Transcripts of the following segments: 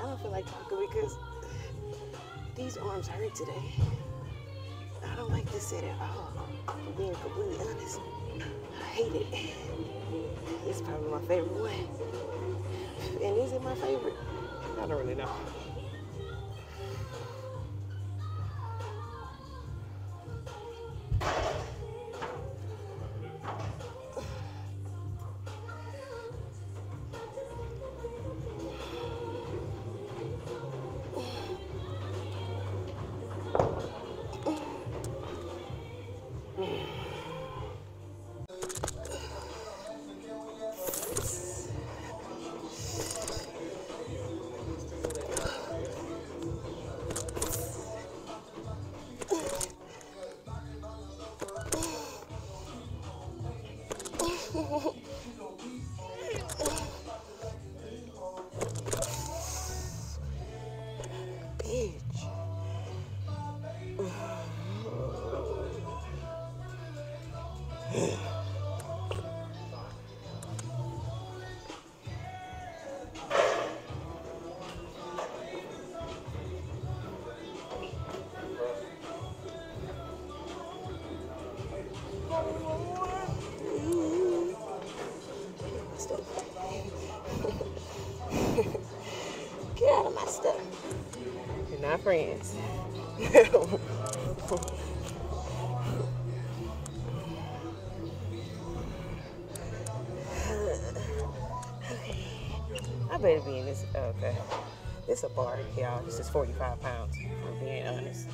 I don't feel like talking because these arms hurt today. I don't like this at all. For being completely honest, I hate it. It's probably my favorite one. And is it my favorite? I don't really know. You're not friends. I better be in this. Okay. This a bar, y'all. This is 45 pounds, I'm being honest.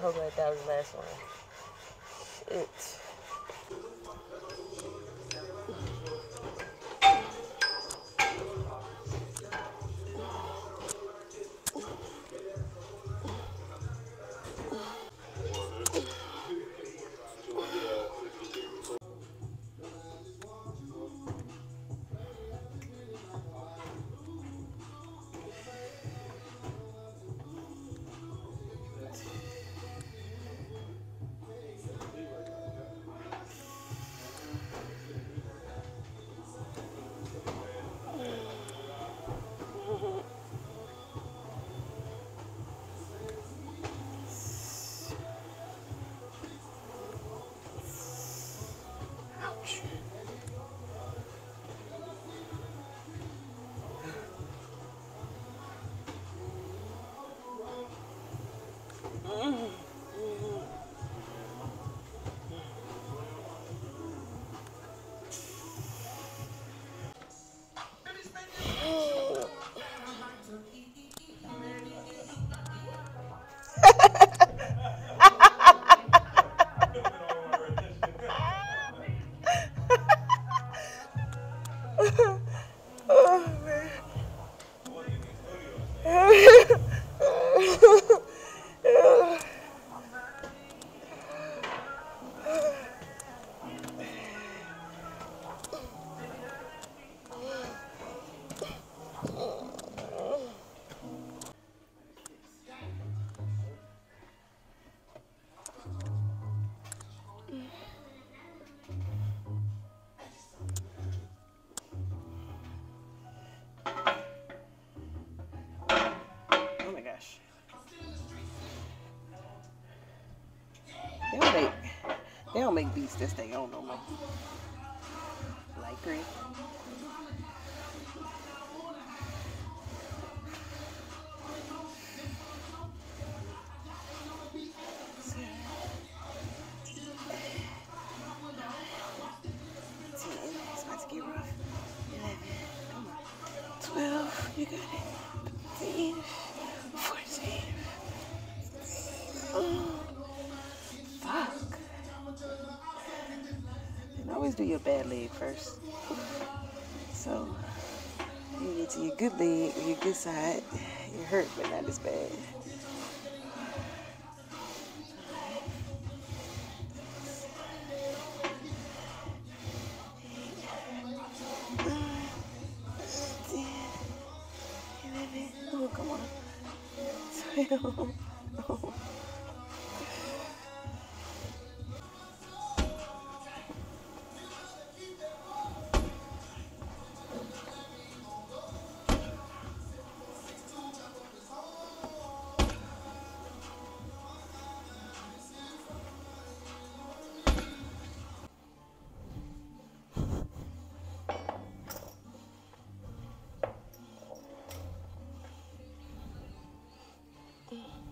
Glad that was the last one. Shit. They don't make beats this that stay on no more. Light green. Do your bad leg first. So, You get to your good leg, your good side. It hurt, but not as bad. Come on. 네.